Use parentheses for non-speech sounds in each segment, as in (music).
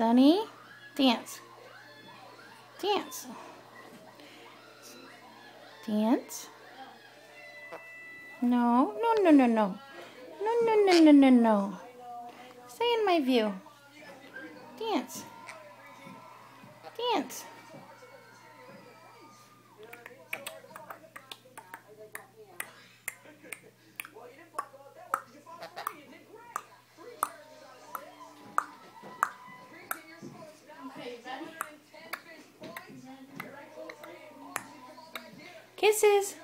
Sunny, dance. Dance. Dance. No, no, no, no, no. No, no, no, no, no, no. Stay in my view. Dance. Dance. Kisses.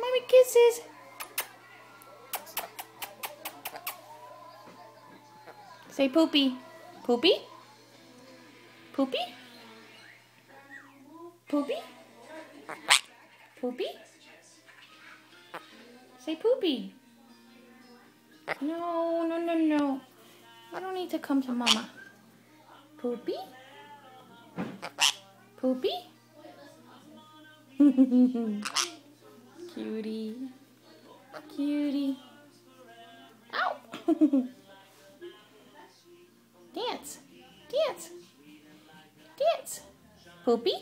Mommy kisses. Say poopy. Poopy? Poopy? Poopy? Poopy? Say poopy. No, no, no, no. I don't need to come to mama. Poopy? Poopy? Cutie. Cutie. Ow! Dance. Dance. Dance. Poopy?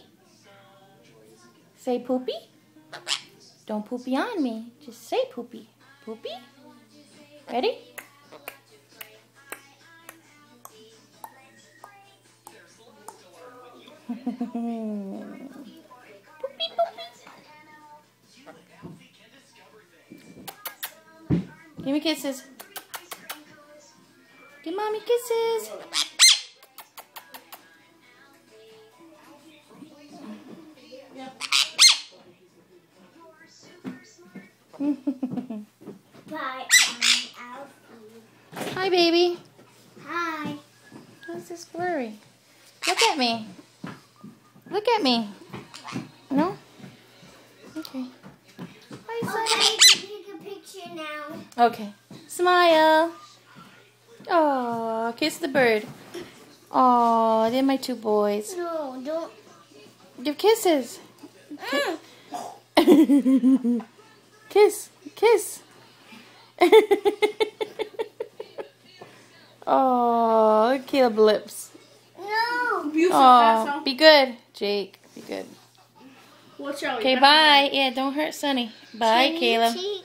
Say poopy? Don't poopy on me. Just say poopy. Poopy? Ready? (laughs) Give me kisses. Give mommy kisses. Bye, Hi, baby. Hi. What's this blurry? Look at me. Look at me. No? Okay. Hi, Okay, Sunny. take a picture now. Okay. Smile. Oh, kiss the bird. Oh, they're my two boys. No, don't. Give kisses. Mm. (laughs) kiss. Kiss. (laughs) oh, Caleb lips. No. Beautiful, Oh, be good, Jake. Be good. Watch out. Okay, bye. Yeah, don't hurt Sunny. Bye, Can Caleb. take